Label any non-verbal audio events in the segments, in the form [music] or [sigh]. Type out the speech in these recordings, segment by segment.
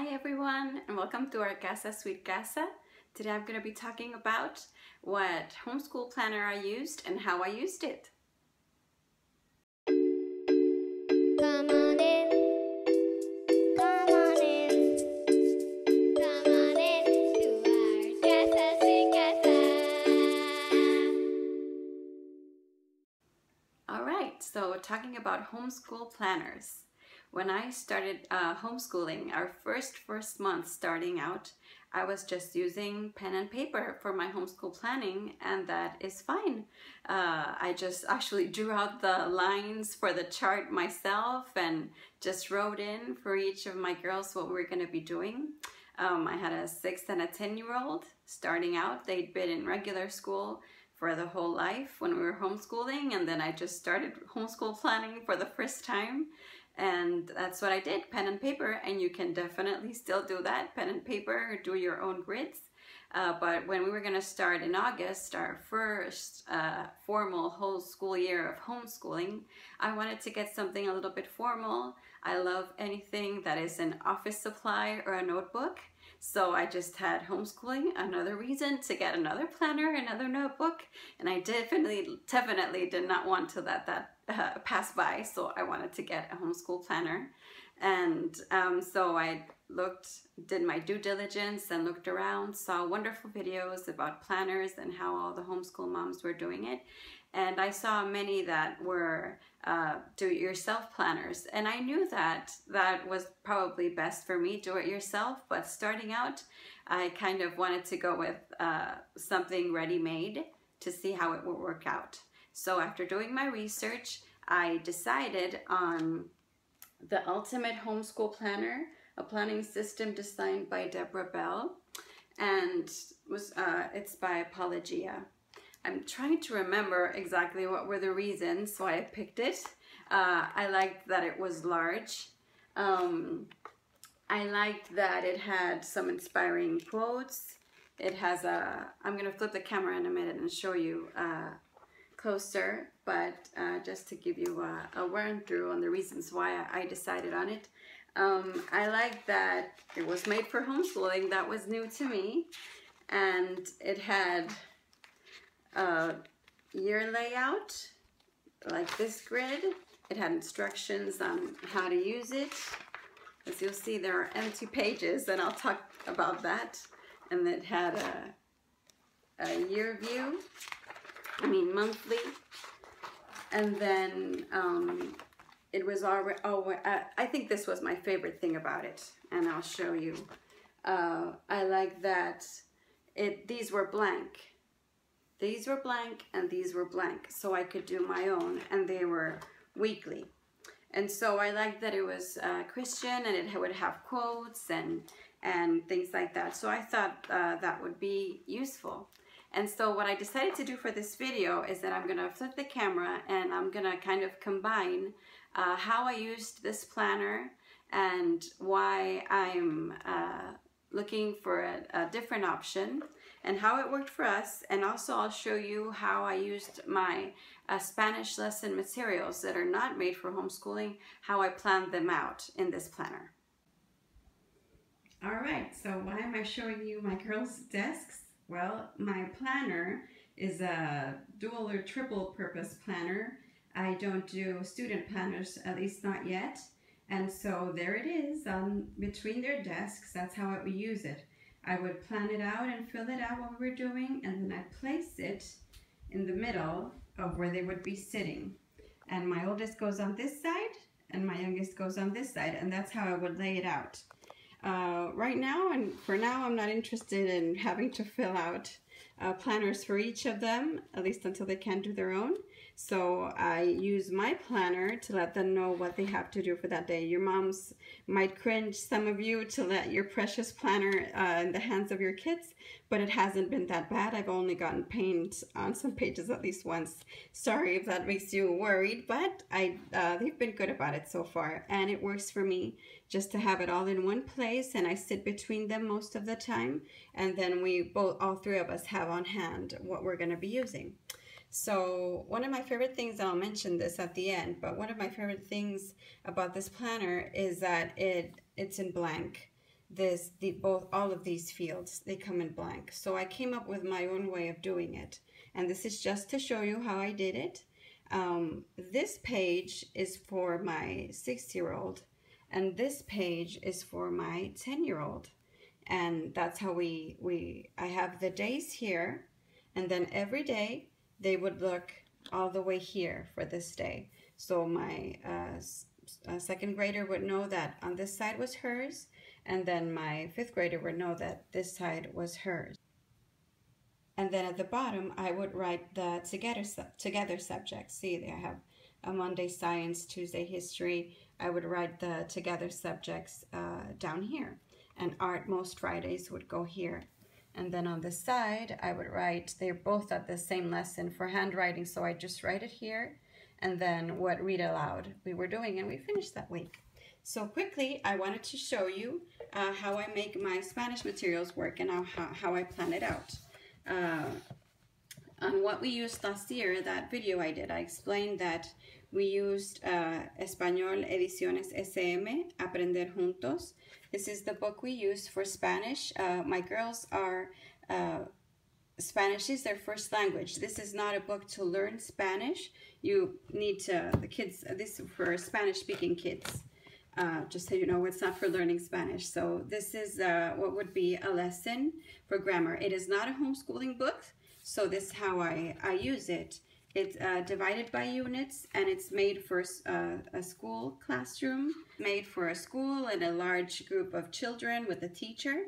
Hi everyone and welcome to our Casa Sweet Casa. Today I'm going to be talking about what homeschool planner I used and how I used it. Come on in. Come on in. Come on in to our casa sweet casa. Alright, so talking about homeschool planners. When I started uh, homeschooling, our first first month starting out, I was just using pen and paper for my homeschool planning, and that is fine. Uh, I just [laughs] actually drew out the lines for the chart myself and just wrote in for each of my girls what we are going to be doing. Um, I had a six and a 10 year old starting out. They'd been in regular school for the whole life when we were homeschooling, and then I just started homeschool planning for the first time and that's what I did, pen and paper, and you can definitely still do that, pen and paper, do your own grids. Uh, but when we were going to start in August, our first uh, formal whole school year of homeschooling, I wanted to get something a little bit formal. I love anything that is an office supply or a notebook. So I just had homeschooling, another reason to get another planner, another notebook, and I definitely, definitely did not want to let that uh, pass by. So I wanted to get a homeschool planner. And um, so I looked, did my due diligence and looked around, saw wonderful videos about planners and how all the homeschool moms were doing it. And I saw many that were uh, do-it-yourself planners. And I knew that that was probably best for me, do-it-yourself. But starting out, I kind of wanted to go with uh, something ready-made to see how it would work out. So after doing my research, I decided on the Ultimate Homeschool Planner, a planning system designed by Deborah Bell, and was uh, it's by Apologia. I'm trying to remember exactly what were the reasons why I picked it. Uh, I liked that it was large. Um, I liked that it had some inspiring quotes. It has a, I'm gonna flip the camera in a minute and show you uh, closer, but uh, just to give you a, a run through on the reasons why I decided on it. Um, I like that it was made for homeschooling. That was new to me. And it had a year layout, like this grid. It had instructions on how to use it. As you'll see, there are empty pages, and I'll talk about that. And it had a, a year view I mean monthly. And then um, it was already, oh, I think this was my favorite thing about it, and I'll show you. Uh, I like that it these were blank. These were blank and these were blank, so I could do my own, and they were weekly. And so I liked that it was uh, Christian and it would have quotes and and things like that. So I thought uh, that would be useful. And so what I decided to do for this video is that I'm gonna flip the camera and I'm gonna kind of combine uh, how I used this planner and why I'm uh, looking for a, a, different option and how it worked for us and also I'll show you how I used my uh, Spanish lesson materials that are not made for homeschooling, how I planned them out in this planner. All right, so why am I showing you my girls' desks? Well, my planner is a dual or triple purpose planner. I don't do student planners, at least not yet. And so there it is um, between their desks. That's how I would use it. I would plan it out and fill it out what we were doing, and then I place it in the middle of where they would be sitting. And my oldest goes on this side, and my youngest goes on this side, and that's how I would lay it out. Uh, right now, and for now, I'm not interested in having to fill out uh, planners for each of them, at least until they can do their own. So I use my planner to let them know what they have to do for that day. Your moms might cringe, some of you, to let your precious planner uh, in the hands of your kids, but it hasn't been that bad. I've only gotten paint on some pages at least once. Sorry if that makes you worried, but I uh, they've been good about it so far, and it works for me just to have it all in one place, and I sit between them most of the time, and then we both, all three of us have on hand what we're going to be using. So one of my favorite things, I'll mention this at the end, but one of my favorite things about this planner is that it it's in blank. this the both all of these fields they come in blank. So I came up with my own way of doing it. And this is just to show you how I did it. Um, this page is for my six-year-old and this page is for my 10-year-old and that's how we we I have the days here and then every day they would look all the way here for this day. So my uh, second grader would know that on this side was hers and then my fifth grader would know that this side was hers. And then at the bottom I would write the together together subjects see I have a Monday science Tuesday history. I would write the together subjects uh, down here. And art most Fridays would go here. And then on the side, I would write, they're both at the same lesson for handwriting, so I just write it here, and then what read aloud we were doing, and we finished that week. So quickly, I wanted to show you uh, how I make my Spanish materials work and how, how I plan it out. Uh, on what we used last year, that video I did, I explained that we used uh, Español Ediciones SM, Aprender Juntos, this is the book we use for Spanish. Uh, my girls are, uh, Spanish is their first language. This is not a book to learn Spanish. You need to, the kids, this is for Spanish speaking kids. Uh, just so you know, it's not for learning Spanish. So this is uh, what would be a lesson for grammar. It is not a homeschooling book, so this is how I, I use it. It's uh, divided by units and it's made for uh, a school classroom, made for a school and a large group of children with a teacher.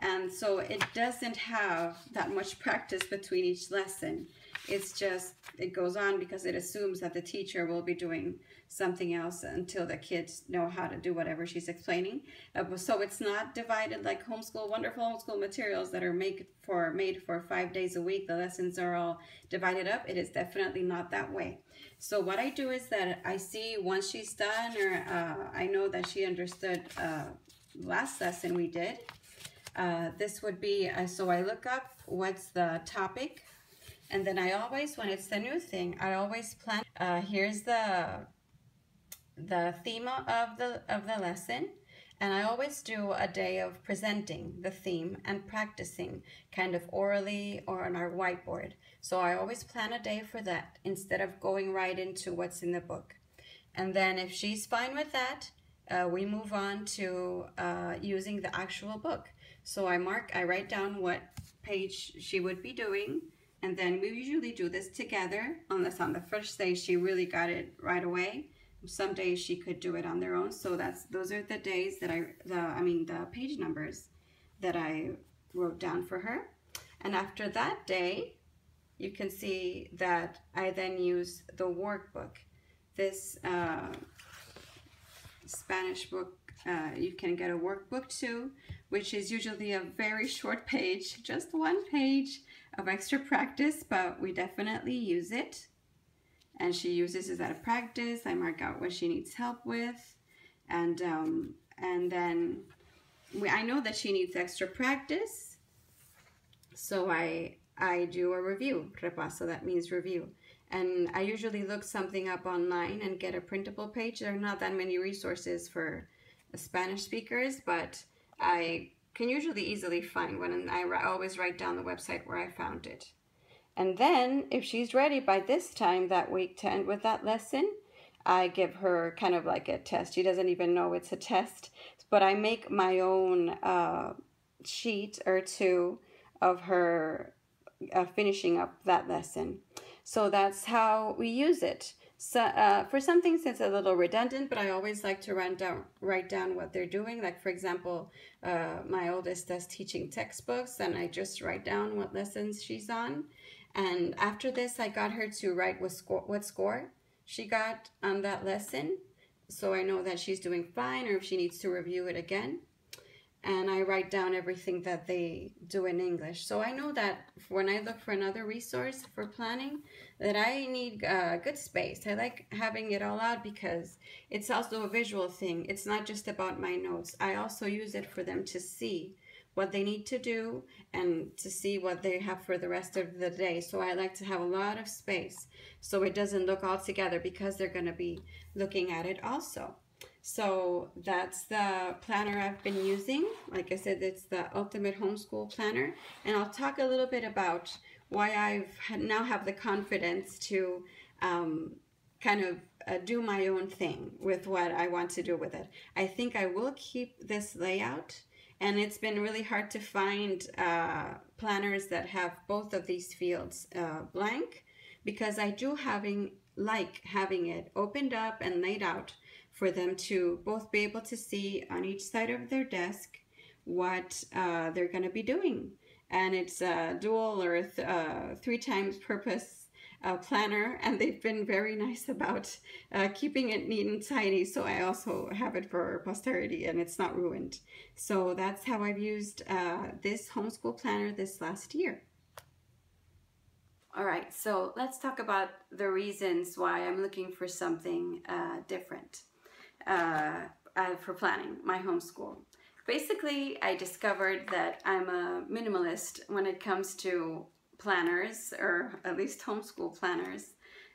And so it doesn't have that much practice between each lesson. It's just, it goes on because it assumes that the teacher will be doing something else until the kids know how to do whatever she's explaining. Uh, so it's not divided like homeschool, wonderful homeschool materials that are made for, made for five days a week. The lessons are all divided up. It is definitely not that way. So what I do is that I see once she's done or uh, I know that she understood uh, last lesson we did, uh, this would be, uh, so I look up what's the topic and then I always, when it's the new thing, I always plan, uh, here's the, the theme of the, of the lesson. And I always do a day of presenting the theme and practicing kind of orally or on our whiteboard. So I always plan a day for that instead of going right into what's in the book. And then if she's fine with that, uh, we move on to uh, using the actual book. So I mark, I write down what page she would be doing and then we usually do this together, unless on the first day she really got it right away. Some days she could do it on their own. So that's those are the days that I, the I mean the page numbers that I wrote down for her. And after that day, you can see that I then use the workbook. This uh, Spanish book, uh, you can get a workbook too, which is usually a very [laughs] short page, just one page of extra practice, but we definitely use it. And she uses it at a practice. I mark out what she needs help with. And, um, and then we, I know that she needs extra practice. So I, I do a review, repaso, that means review. And I usually look something up online and get a printable page. There are not that many resources for Spanish speakers, but I can usually easily find one and I always write down the website where I found it. And then if she's ready by this time that week to end with that lesson, I give her kind of like a test. She doesn't even know it's a test, but I make my own uh, sheet or two of her uh, finishing up that lesson. So that's how we use it. So uh, for some things it's a little redundant, but I always like to run down, write down what they're doing. Like for example, uh, my oldest does teaching textbooks and I just write down what lessons she's on. And after this, I got her to write what score, what score she got on that lesson. So I know that she's doing fine or if she needs to review it again and I write down everything that they do in English. So I know that when I look for another resource for planning, that I need uh, good space. I like having it all out because it's also a visual thing. It's not just about my notes. I also use it for them to see what they need to do and to see what they have for the rest of the day. So I like to have a lot of space so it doesn't look all together because they're going to be looking at it also. So that's the planner I've been using. Like I said, it's the Ultimate Homeschool Planner. And I'll talk a little bit about why I've now have the confidence to um, kind of uh, do my own thing with what I want to do with it. I think I will keep this layout and it's been really hard to find uh, planners that have both of these fields uh, blank because I do having like having it opened up and laid out for them to both be able to see on each side of their desk what uh, they're going to be doing. And it's a dual or th- uh, three times purpose uh, planner, and they've been very nice about uh, keeping it neat and tidy. So I also have it for posterity, and it's not ruined. So that's how I've used uh, this homeschool planner this last year. All right, so let's talk about the reasons why I'm looking for something uh, different uh, uh, for planning my homeschool. Basically, I discovered that I'm a minimalist when it comes to planners, or at least homeschool planners.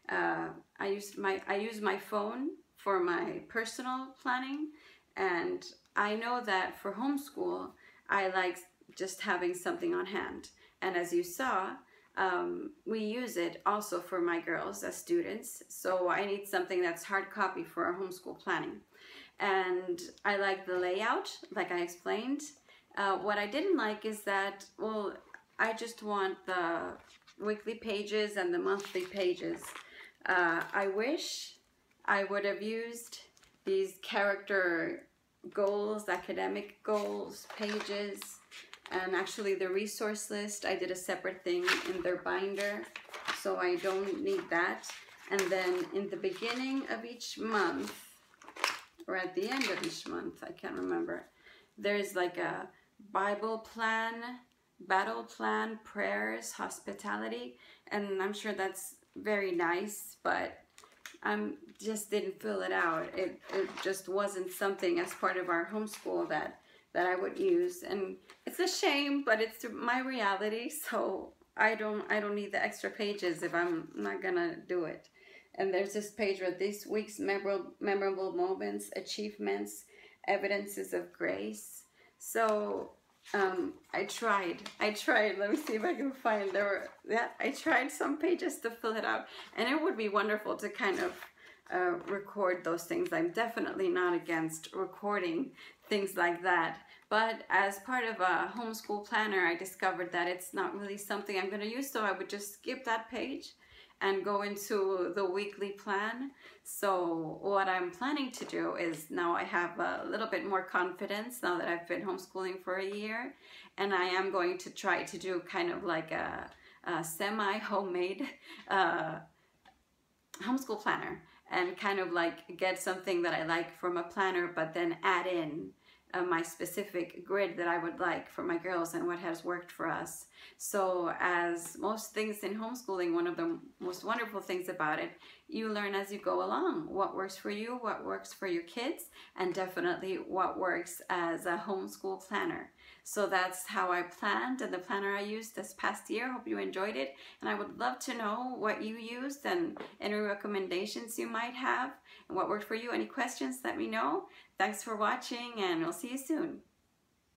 Uh, I use my I use my phone for my personal planning, and I know that for homeschool, I like just having something on hand. And as you saw, um, we use it also for my girls as students. So I need something that's hard copy for our homeschool planning. And I like the layout, like I explained. Uh, what I didn't like is that, well, I just want the weekly pages and the monthly pages. Uh, I wish I would have used these character goals, academic goals pages, and actually the resource list, I did a separate thing in their binder, so I don't need that. And then in the beginning of each month, or at the end of each month, I can't remember, there's like a Bible plan, battle plan, prayers, hospitality, and I'm sure that's very nice, but I just didn't fill it out. It, it just wasn't something as part of our homeschool that that I would use. And it's a shame but it's my reality so I don't I don't need the extra pages if I'm not gonna do it. And there's this page with this week's memorable memorable moments achievements evidences of grace. So um, I tried I tried let me see if I can find there were yeah I tried some pages to fill it out. And it would be wonderful to kind of uh, record those things. I'm definitely not against recording things like that. But as part of a homeschool planner, I discovered that it's not really something I'm going to use, so I would just skip that page and go into the weekly plan. So what I'm planning to do is now I have a little bit more confidence now that I've been homeschooling for a year and I am going to try to do kind of like a, a semi-homemade uh, homeschool planner and kind of like get something that I like from a planner, but then add in uh, my specific grid that I would like for my girls and what has worked for us. So as most things in homeschooling, one of the most wonderful things about it, you learn as you go along what works for you, what works for your kids, and definitely what works as a homeschool planner. So that's how I planned and the planner I used this past year. Hope you enjoyed it. And I would love to know what you used and any recommendations you might have what worked for you. Any questions, let me know. Thanks for watching and we'll see you soon.